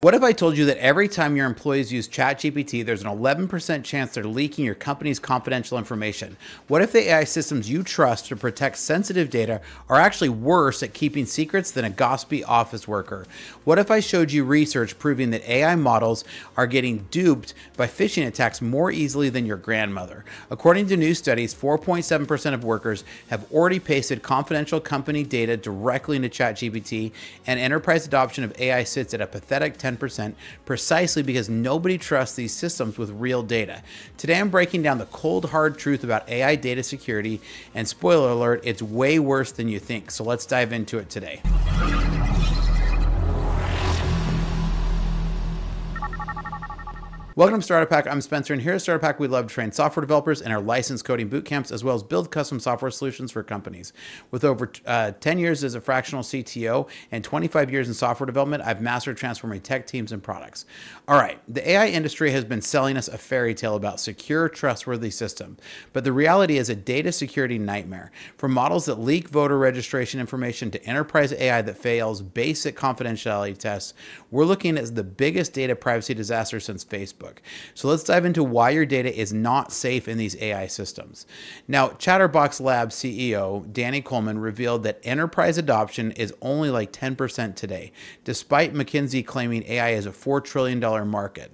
What if I told you that every time your employees use ChatGPT, there's an 11% chance they're leaking your company's confidential information? What if the AI systems you trust to protect sensitive data are actually worse at keeping secrets than a gossipy office worker? What if I showed you research proving that AI models are getting duped by phishing attacks more easily than your grandmother? According to new studies, 4.7% of workers have already pasted confidential company data directly into ChatGPT, and enterprise adoption of AI sits at a pathetic 10 10% precisely because nobody trusts these systems with real data. Today I'm breaking down the cold hard truth about AI data security and spoiler alert, it's way worse than you think. So let's dive into it today. Welcome to Startup Hakk. I'm Spencer, and here at Startup Hakk, we love to train software developers in our licensed coding boot camps, as well as build custom software solutions for companies. With over uh, 10 years as a fractional CTO and 25 years in software development, I've mastered transforming tech teams and products. All right, the AI industry has been selling us a fairy tale about secure, trustworthy system, but the reality is a data security nightmare. From models that leak voter registration information to enterprise AI that fails basic confidentiality tests, we're looking at the biggest data privacy disaster since Facebook. Facebook. So let's dive into why your data is not safe in these AI systems. Now, Chatterbox Labs CEO Danny Coleman revealed that enterprise adoption is only like 10% today, despite McKinsey claiming AI is a $4 trillion market.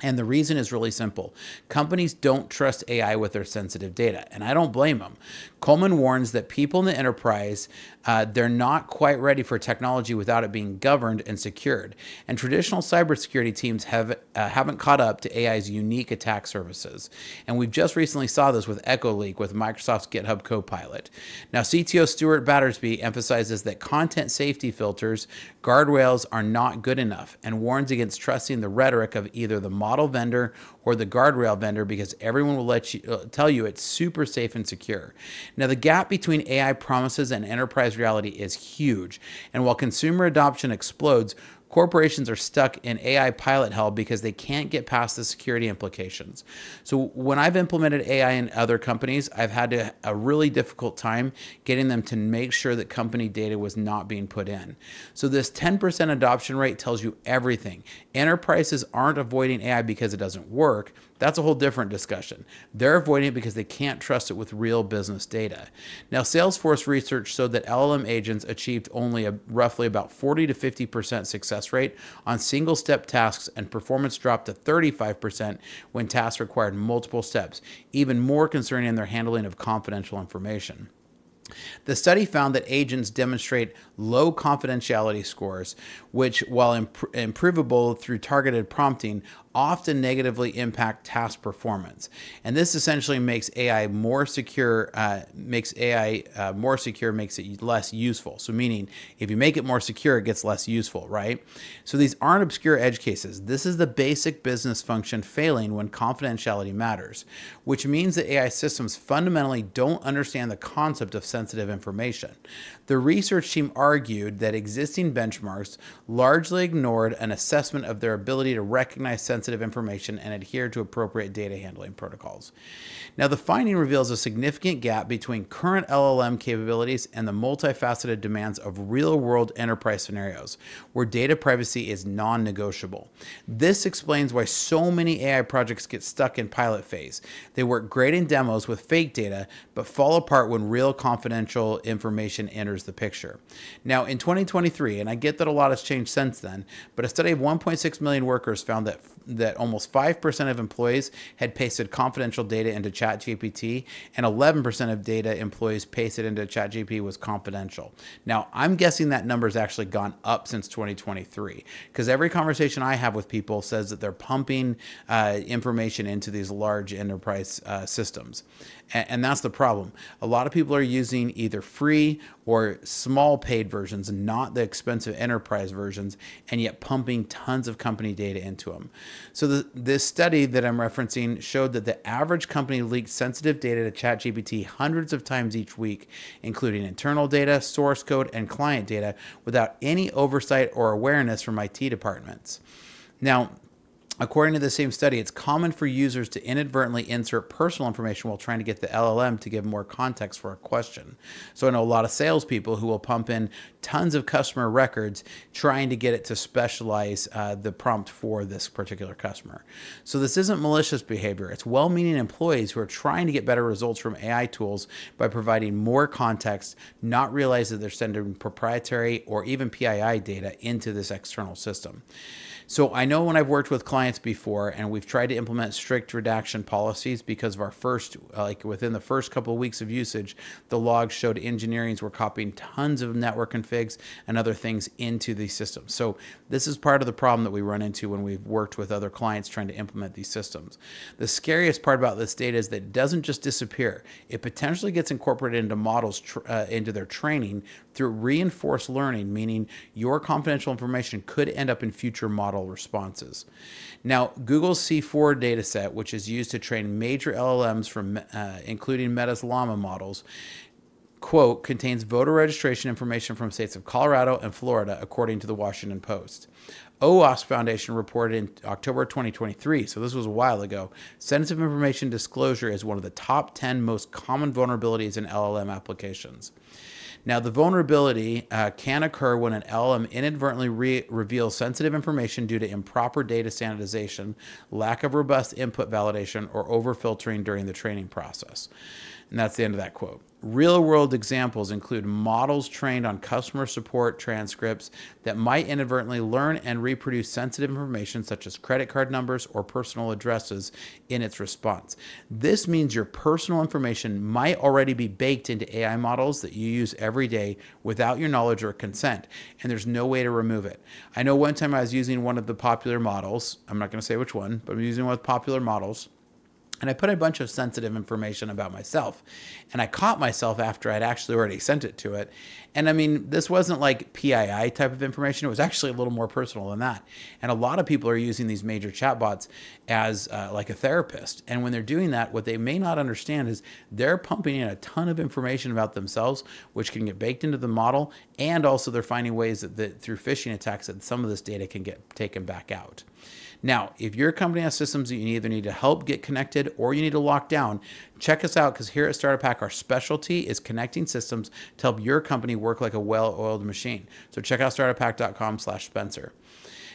And the reason is really simple. Companies don't trust AI with their sensitive data, and I don't blame them. Coleman warns that people in the enterprise, uh, they're not quite ready for technology without it being governed and secured. And traditional cybersecurity teams have, uh, haven't caught up to AI's unique attack surfaces. And we've just recently saw this with Echo Leak with Microsoft's GitHub Copilot. Now, CTO Stuart Battersby emphasizes that content safety filters, guardrails are not good enough and warns against trusting the rhetoric of either the model vendor or the guardrail vendor because everyone will let you uh, tell you it's super safe and secure. Now, the gap between AI promises and enterprise reality is huge. And while consumer adoption explodes, corporations are stuck in AI pilot hell because they can't get past the security implications. So when I've implemented AI in other companies, I've had to, a really difficult time getting them to make sure that company data was not being put in. So this 10% adoption rate tells you everything. Enterprises aren't avoiding AI because it doesn't work. That's a whole different discussion. They're avoiding it because they can't trust it with real business data. Now, Salesforce research showed that LLM agents achieved only a roughly about 40 to 50% success rate on single step tasks, and performance dropped to 35% when tasks required multiple steps, even more concerning in their handling of confidential information. The study found that agents demonstrate low confidentiality scores, which, while imp- improvable through targeted prompting, often negatively impact task performance. And this essentially makes AI more secure, uh, makes AI uh, more secure, makes it less useful. So, meaning if you make it more secure, it gets less useful, right? So, these aren't obscure edge cases. This is the basic business function failing when confidentiality matters, which means that AI systems fundamentally don't understand the concept of sensitive information. The research team argued that existing benchmarks largely ignored an assessment of their ability to recognize sensitive information and adhere to appropriate data handling protocols. Now, the finding reveals a significant gap between current LLM capabilities and the multifaceted demands of real world enterprise scenarios, where data privacy is non negotiable. This explains why so many AI projects get stuck in pilot phase. They work great in demos with fake data, but fall apart when real confidential information enters the picture. Now, in 2023, and I get that a lot has changed since then, but a study of 1.6 million workers found that that almost 5% of employees had pasted confidential data into ChatGPT, and 11% of data employees pasted into ChatGPT was confidential. Now, I'm guessing that number has actually gone up since 2023 because every conversation I have with people says that they're pumping uh, information into these large enterprise uh, systems. And, that's the problem. A lot of people are using either free or small paid versions, not the expensive enterprise versions, and yet pumping tons of company data into them. So the, this study that I'm referencing showed that the average company leaks sensitive data to ChatGPT hundreds of times each week, including internal data, source code, and client data, without any oversight or awareness from IT departments. Now, According to the same study, it's common for users to inadvertently insert personal information while trying to get the LLM to give more context for a question. So I know a lot of salespeople who will pump in tons of customer records trying to get it to specialize uh, the prompt for this particular customer. So this isn't malicious behavior. It's well-meaning employees who are trying to get better results from AI tools by providing more context, not realize that they're sending proprietary or even PII data into this external system. So I know when I've worked with clients before and we've tried to implement strict redaction policies because of our first, like within the first couple of weeks of usage, the logs showed engineers were copying tons of network configs and other things into the systems. So this is part of the problem that we run into when we've worked with other clients trying to implement these systems. The scariest part about this data is that it doesn't just disappear. It potentially gets incorporated into models, uh, into their training through reinforced learning, meaning your confidential information could end up in future model responses. Now, Google's C4 dataset, which is used to train major LLMs from uh, including Meta's Llama models, quote, contains voter registration information from states of Colorado and Florida, according to the Washington Post. OWASP Foundation reported in October 2023, so this was a while ago, sensitive information disclosure is one of the top 10 most common vulnerabilities in LLM applications. Now, the vulnerability uh, can occur when an LM inadvertently re reveals sensitive information due to improper data sanitization, lack of robust input validation, or over filtering during the training process. And that's the end of that quote. Real world examples include models trained on customer support transcripts that might inadvertently learn and reproduce sensitive information such as credit card numbers or personal addresses in its response. This means your personal information might already be baked into AI models that you use every day without your knowledge or consent, and there's no way to remove it. I know one time I was using one of the popular models, I'm not going to say which one, but I'm using one of the popular models and I put a bunch of sensitive information about myself. And I caught myself after I'd actually already sent it to it. And I mean, this wasn't like PII type of information. It was actually a little more personal than that. And a lot of people are using these major chatbots as uh, like a therapist. And when they're doing that, what they may not understand is they're pumping in a ton of information about themselves, which can get baked into the model. And also they're finding ways that, that through phishing attacks that some of this data can get taken back out. Now, if your company has systems that you either need to help get connected or you need to lock down, check us out because here at Startup Hakk, our specialty is connecting systems to help your company work like a well-oiled machine. So check out startuphakk.com slash Spencer.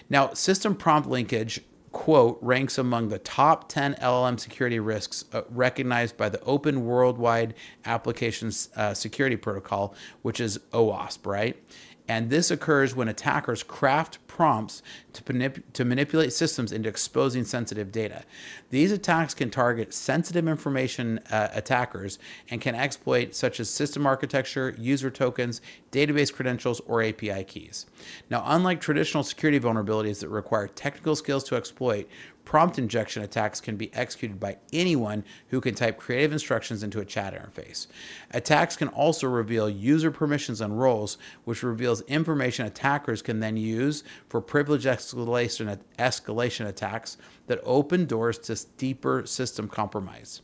Now, system prompt leakage quote ranks among the top 10 LLM security risks uh, recognized by the Open Worldwide Applications uh, Security Protocol, which is OWASP, right? And this occurs when attackers craft prompts to, manip to, manipulate systems into exposing sensitive data. These attacks can target sensitive information uh, attackers and can exploit such as system architecture, user tokens, database credentials, or API keys. Now, unlike traditional security vulnerabilities that require technical skills to exploit, Prompt injection attacks can be executed by anyone who can type creative instructions into a chat interface. Attacks can also reveal user permissions and roles, which reveals information attackers can then use for privilege escalation, escalation attacks that open doors to deeper system compromise.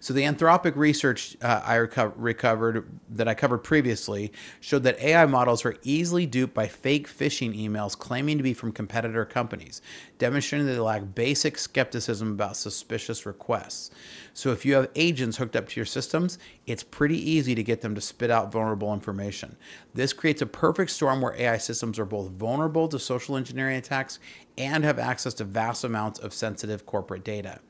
So the Anthropic research uh, I reco recovered that I covered previously showed that AI models are easily duped by fake phishing emails claiming to be from competitor companies, demonstrating that they lack basic skepticism about suspicious requests. So if you have agents hooked up to your systems, it's pretty easy to get them to spit out vulnerable information. This creates a perfect storm where AI systems are both vulnerable to social engineering attacks and have access to vast amounts of sensitive corporate data.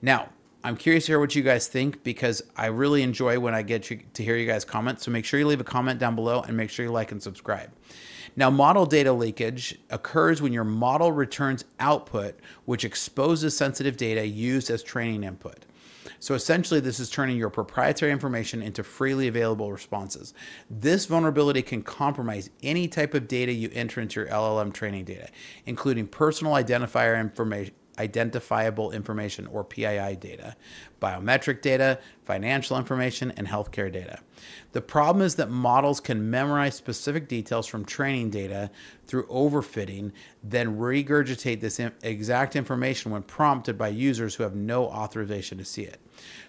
Now, I'm curious to hear what you guys think because I really enjoy when I get to hear you guys comment. So make sure you leave a comment down below and make sure you like and subscribe. Now, model data leakage occurs when your model returns output, which exposes sensitive data used as training input. So essentially, this is turning your proprietary information into freely available responses. This vulnerability can compromise any type of data you enter into your LLM training data, including personal identifier information identifiable information or PII data, biometric data, financial information, and healthcare data. The problem is that models can memorize specific details from training data through overfitting, then regurgitate this exact information when prompted by users who have no authorization to see it.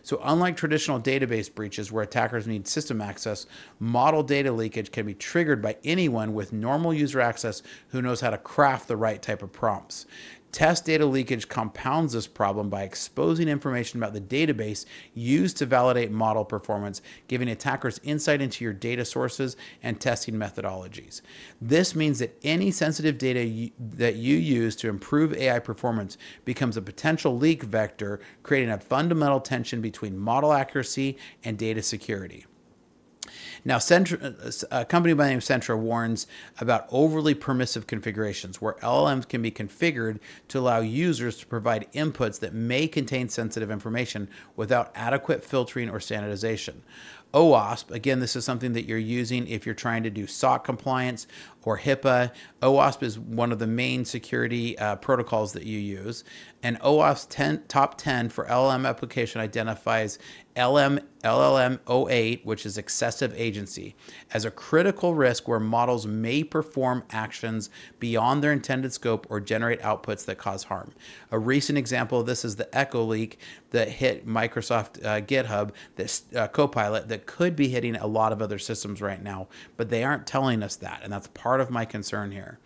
So unlike traditional database breaches where attackers need system access, model data leakage can be triggered by anyone with normal user access who knows how to craft the right type of prompts. Test data leakage compounds this problem by exposing information about the database used to validate model performance, giving attackers insight into your data sources and testing methodologies. This means that any sensitive data you, that you use to improve AI performance becomes a potential leak vector, creating a fundamental tension between model accuracy and data security. Now, a company by the name of Sentra warns about overly permissive configurations where LLMs can be configured to allow users to provide inputs that may contain sensitive information without adequate filtering or standardization. OWASP, again, this is something that you're using if you're trying to do SOC compliance or HIPAA. OWASP is one of the main security uh, protocols that you use. And OWASP 10, top 10 for LLM application identifies LM, LLM 08, which is excessive agency, as a critical risk where models may perform actions beyond their intended scope or generate outputs that cause harm. A recent example of this is the Echo leak that hit Microsoft uh, GitHub, this uh, Copilot that could be hitting a lot of other systems right now, but they aren't telling us that. And that's part of my concern here.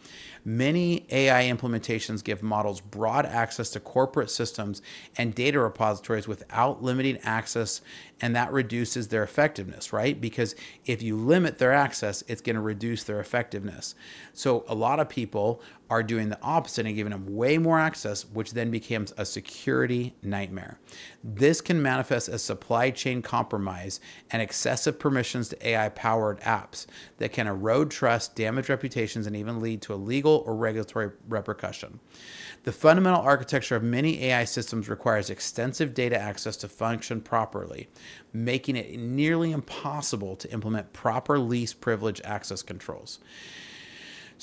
Many AI implementations give models broad access to corporate systems and data repositories without limiting access, and that reduces their effectiveness, right? Because if you limit their access, it's going to reduce their effectiveness. So a lot of people are doing the opposite and giving them way more access, which then becomes a security nightmare. This can manifest as supply chain compromise and excessive permissions to AI powered apps that can erode trust, damage reputations, and even lead to a legal or regulatory repercussion. The fundamental architecture of many AI systems requires extensive data access to function properly, making it nearly impossible to implement proper least privilege access controls.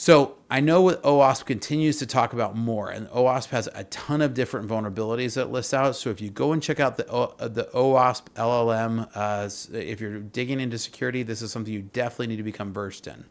So I know what OWASP continues to talk about more, and OWASP has a ton of different vulnerabilities that lists out. So if you go and check out the o, the OWASP LLM, uh, if you're digging into security, this is something you definitely need to become versed in.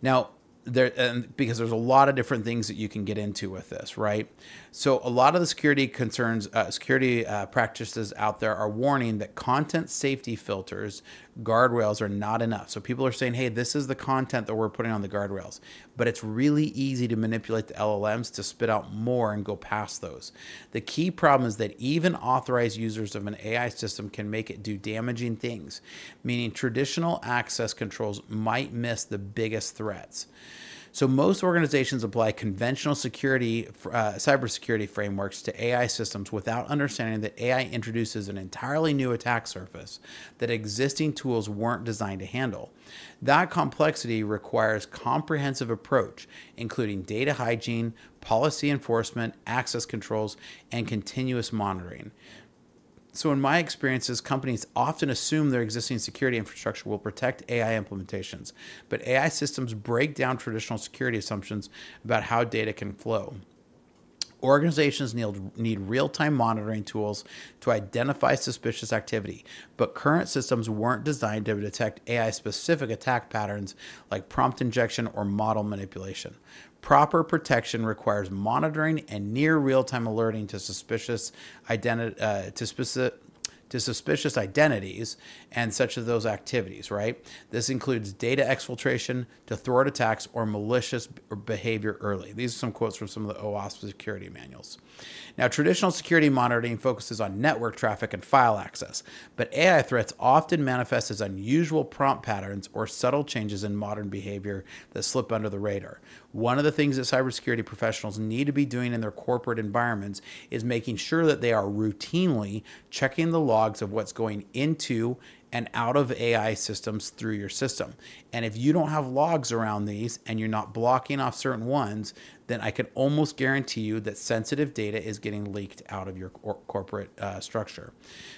Now, there because there's a lot of different things that you can get into with this right so a lot of the security concerns uh, security uh, practices out there are warning that content safety filters guardrails are not enough. So people are saying hey this is the content that we're putting on the guardrails. But it's really easy to manipulate the llms to spit out more and go past those. The key problem is that even authorized users of an ai system can make it do damaging things meaning traditional access controls might miss the biggest threats so most organizations apply conventional security, uh, cybersecurity frameworks to AI systems without understanding that AI introduces an entirely new attack surface that existing tools weren't designed to handle. That complexity requires comprehensive approach, including data hygiene, policy enforcement, access controls, and continuous monitoring. So, in my experiences, companies often assume their existing security infrastructure will protect AI implementations, but AI systems break down traditional security assumptions about how data can flow. Organizations need, need real time monitoring tools to identify suspicious activity, but current systems weren't designed to detect AI specific attack patterns like prompt injection or model manipulation. Proper protection requires monitoring and near real-time alerting to suspicious identity uh, to specific to suspicious identities and such of those activities, right? This includes data exfiltration to thwart attacks or malicious behavior early. These are some quotes from some of the OWASP security manuals. Now, traditional security monitoring focuses on network traffic and file access, but AI threats often manifest as unusual prompt patterns or subtle changes in modern behavior that slip under the radar. One of the things that cybersecurity professionals need to be doing in their corporate environments is making sure that they are routinely checking the logs of what's going into and out of AI systems through your system. And if you don't have logs around these and you're not blocking off certain ones, then I can almost guarantee you that sensitive data is getting leaked out of your cor- corporate uh, structure.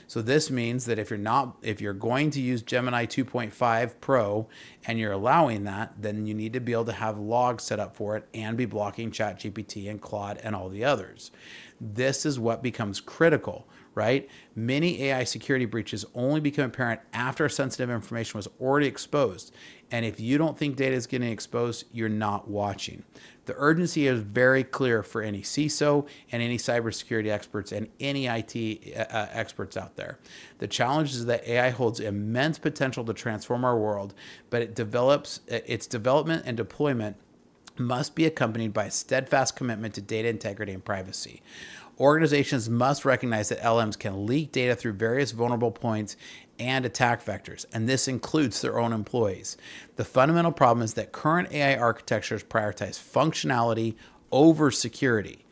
So this means that if you're not, if you're going to use Gemini 2.5 Pro and you're allowing that, then you need to be able to have logs set up for it and be blocking ChatGPT and Claude and all the others. This is what becomes critical right? Many AI security breaches only become apparent after sensitive information was already exposed. And if you don't think data is getting exposed, you're not watching. The urgency is very clear for any CISO and any cybersecurity experts and any IT uh, uh, experts out there. The challenge is that AI holds immense potential to transform our world, but it develops its development and deployment must be accompanied by a steadfast commitment to data integrity and privacy. Organizations must recognize that LMs can leak data through various vulnerable points and attack vectors, and this includes their own employees. The fundamental problem is that current AI architectures prioritize functionality over security.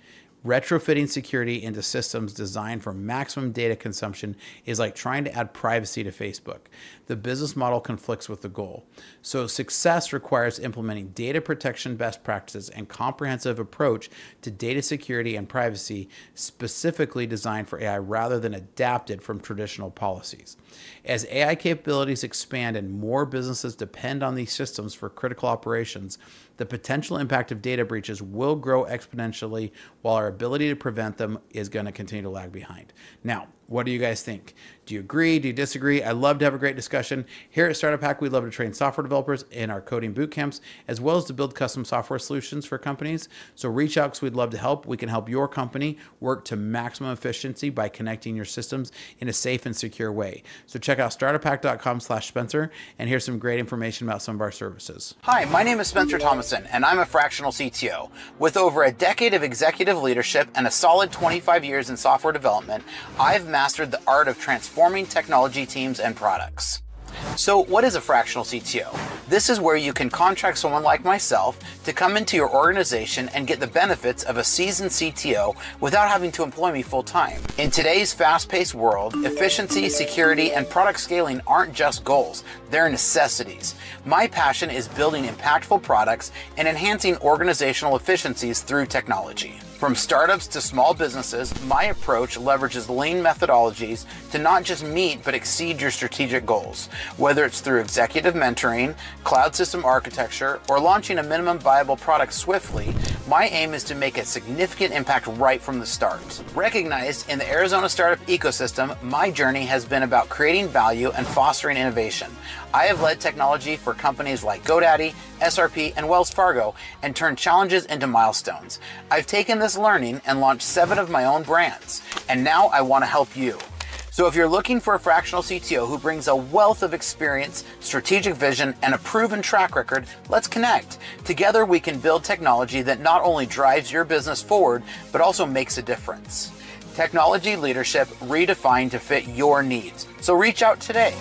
Retrofitting security into systems designed for maximum data consumption is like trying to add privacy to Facebook. The business model conflicts with the goal. So, success requires implementing data protection best practices and comprehensive approach to data security and privacy specifically designed for AI rather than adapted from traditional policies. As AI capabilities expand and more businesses depend on these systems for critical operations, the potential impact of data breaches will grow exponentially while our ability to prevent them is going to continue to lag behind. Now, what do you guys think? Do you agree? Do you disagree? I love to have a great discussion. Here at Startup Hakk, we love to train software developers in our coding boot camps, as well as to build custom software solutions for companies. So reach out because we'd love to help. We can help your company work to maximum efficiency by connecting your systems in a safe and secure way. So check out startuphakk.com slash Spencer, and here's some great information about some of our services. Hi, my name is Spencer Thomason, and I'm a fractional CTO. With over a decade of executive leadership and a solid 25 years in software development, I've mastered the art of transforming technology teams and products. So, what is a fractional CTO? This is where you can contract someone like myself to come into your organization and get the benefits of a seasoned CTO without having to employ me full time. In today's fast paced world, efficiency, security, and product scaling aren't just goals, they're necessities. My passion is building impactful products and enhancing organizational efficiencies through technology. From startups to small businesses, my approach leverages lean methodologies to not just meet but exceed your strategic goals. Whether it's through executive mentoring, cloud system architecture, or launching a minimum viable product swiftly, my aim is to make a significant impact right from the start. Recognized in the Arizona startup ecosystem, my journey has been about creating value and fostering innovation. I have led technology for companies like GoDaddy, SRP, and Wells Fargo and turned challenges into milestones. I've taken this learning and launched seven of my own brands, and now I want to help you. So if you're looking for a fractional CTO who brings a wealth of experience, strategic vision, and a proven track record, let's connect. Together we can build technology that not only drives your business forward, but also makes a difference. Technology leadership redefined to fit your needs. So reach out today.